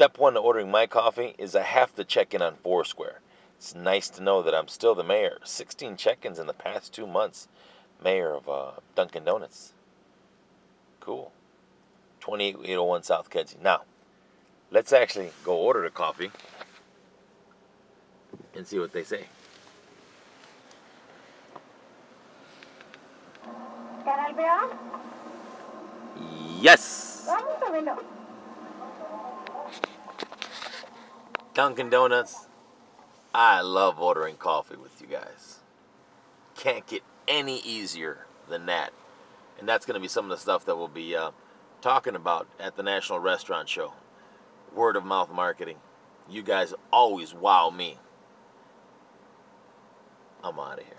Step one to ordering my coffee is I have to check in on Foursquare. It's nice to know that I'm still the mayor. 16 check ins in the past two months. Mayor of uh, Dunkin' Donuts. Cool. 28801 South Kedzie. Now, let's actually go order the coffee and see what they say. Yes! vamos a verlo. Dunkin' Donuts. I love ordering coffee with you guys. Can't get any easier than that. And that's going to be some of the stuff that we'll be uh, talking about at the National Restaurant Show. Word of mouth marketing. You guys always wow me. I'm out of here.